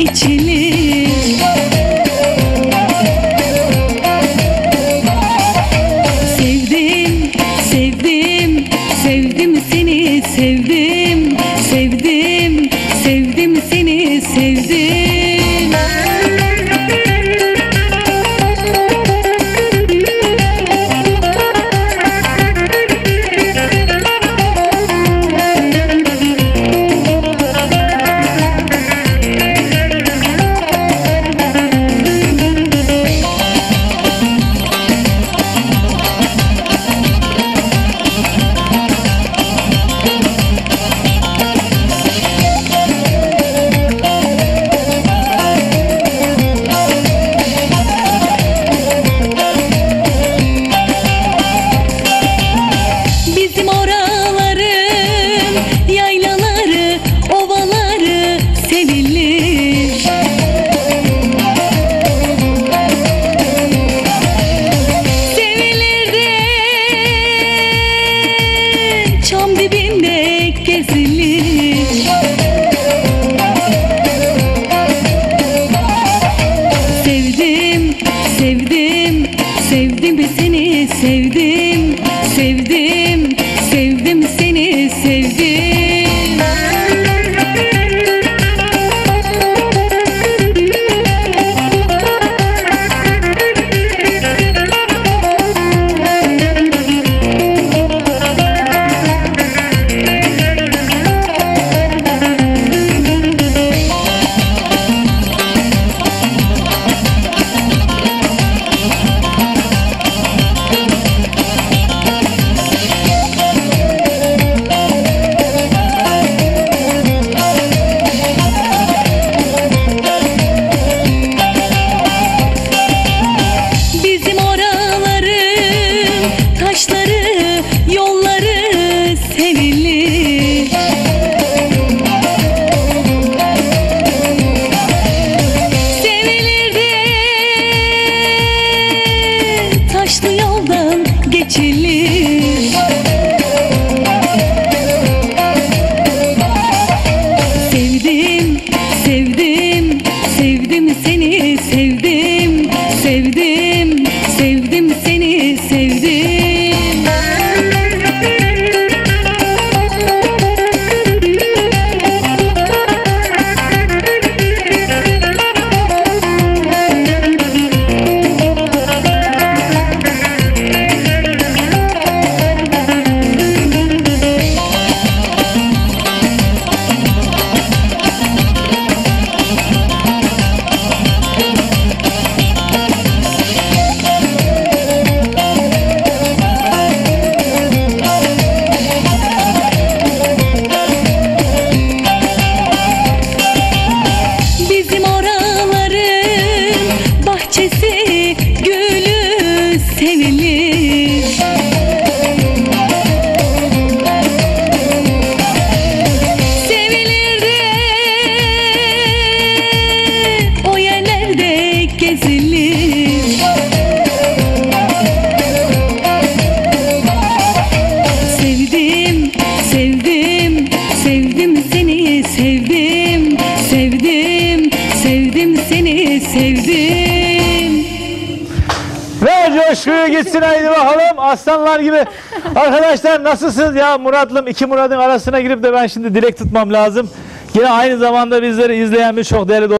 içimi sevdim, taşlı yoldan geçilir. Gezilir. Sevdim, sevdim, sevdim seni sevdim, sevdim, sevdim seni sevdim. Ver coşkuyu gitsin haydi bakalım aslanlar gibi. Arkadaşlar nasılsınız ya Murat'lım iki Murat'ın arasına girip de ben şimdi dilek tutmam lazım. Yine aynı zamanda bizleri izleyen birçok değerli